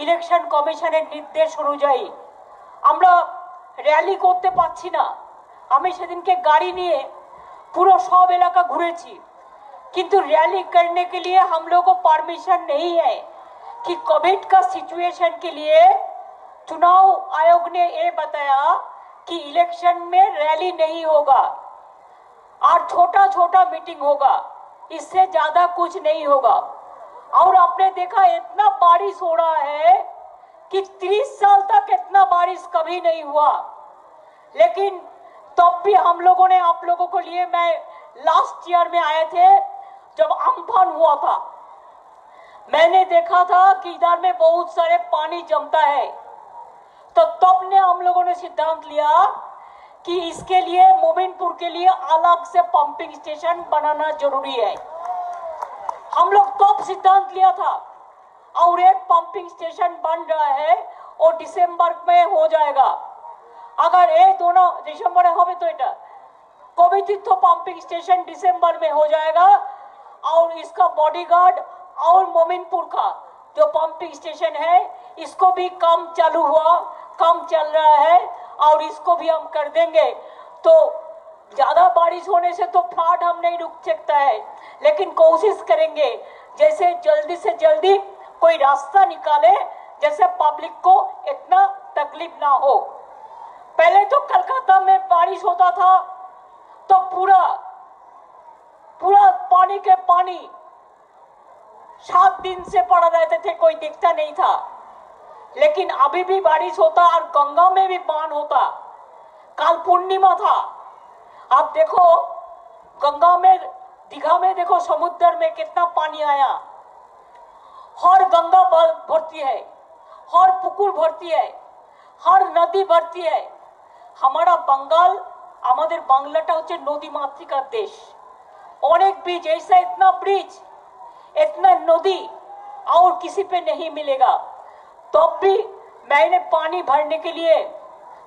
Election কমিশনের নির্দেশ অনুযায়ী আমরা র্যালি করতে পারছি না আমি সেদিনকে গাড়ি নিয়ে পুরো সব এলাকা ঘুরেছি किंतु रैली करने के लिए हम लोग को परमिशन नहीं है कि कोविड का सिचुएशन के लिए चुनाव आयोग ने ये बताया कि इलेक्शन में रैली नहीं होगा और छोटा छोटा मीटिंग होगा इससे ज्यादा कुछ नहीं होगा और आपने देखा, इतना बारिश हो रहा है कि 30 साल तक इतना बारिश कभी नहीं हुआ। लेकिन तब भी हम लोगों ने, आप लोगों को लिए मैं लास्ट ईयर में आए थे, जब अम्फान हुआ था। मैंने देखा था कि इधर में बहुत सारे पानी जमता है। तो तब ने हम लोगों ने सिद्धांत लिया कि इसके लिए, मोमिनपुर के लिए अलग से पंपिंग स्टेशन बनाना ज़रूरी है। हम लोग तब सिद्धांत लिया था और एक पंपिंग स्टेशन बन रहा है और दिसंबर में हो जाएगा अगर ये दोनों दिसंबर में হবে তো এটা কবি তীর্থ पंपिंग स्टेशन दिसंबर में हो जाएगा और इसका बॉडीगार्ड और मोमिनपुर का जो पंपिंग स्टेशन है इसको भी काम चालू हुआ काम चल रहा है और इसको भी हम कर देंगे तो ज़्यादा बारिश होने से तो फ्लाट हम नहीं रुक सकता है। लेकिन कोशिश करेंगे, जैसे जल्दी से जल्दी कोई रास्ता निकाले, जैसे पब्लिक को इतना तकलीफ़ ना हो। पहले तो कलकत्ता में बारिश होता था तो पूरा पूरा पानी के पानी सात दिन से पड़ा रहते थे, कोई दिखता नहीं था। लेकिन अभी भी बारिश होता और गंगा में भी बान होता। काल पूर्णिमा था। आप देखो गंगा में दीघा में देखो समुद्र में कितना पानी आया हर गंगा भ- भरती है हर पुकुर भरती है हर नदी भरती है हमारा बंगाल আমাদের বাংলাটা হচ্ছে নদী মাতৃকার দেশ অনেক ब्रिज ऐसा इतना ब्रिज इतना नदी और किसी पे नहीं मिलेगा तब भी मैंने पानी भरने के लिए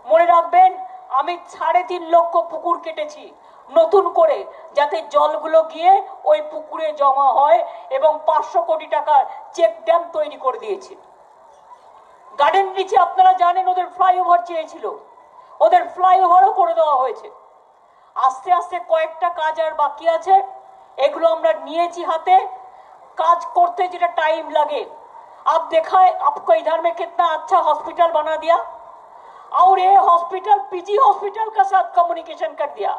মনে রাখবেন আমি সাড়ে তিন লক্ষ পুকুর কেটেছি নতুন করে যাতে জলগুলো গিয়ে ওই পুকুরে জমা হয় এবং পাঁচশো কোটি টাকার চেক ড্যাম তৈরি করে দিয়েছি গার্ডেন নিচে আপনারা জানেন ওদের ফ্লাইওভার চেয়েছিল ওদের ফ্লাইওভারও করে দেওয়া হয়েছে আস্তে আস্তে কয়েকটা কাজ আর বাকি আছে এগুলো আমরা নিয়েছি হাতে কাজ করতে যেটা टाइम लगे आप देखा है आपको इधर में कितना अच्छा हॉस्पिटल बना दिया और ये हॉस्पिटल पीजी हॉस्पिटल का साथ कम्युनिकेशन कर दिया।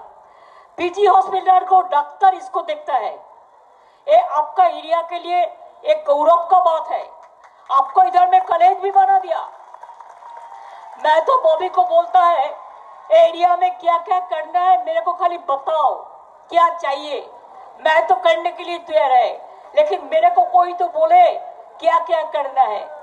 पीजी हॉस्पिटल को डॉक्टर इसको देखता है। ये आपका एरिया के लिए एक गौरव का बात है। आपको इधर में कॉलेज भी बना दिया। मैं तो बॉबी को बोलता है एरिया में क्या क्या करना है, मेरे को खाली बताओ, क्या चाहिए? मैं तो करने के लिए तैयार है, लेकिन मेरे को कोई तो बोले, क्या क्या करना है?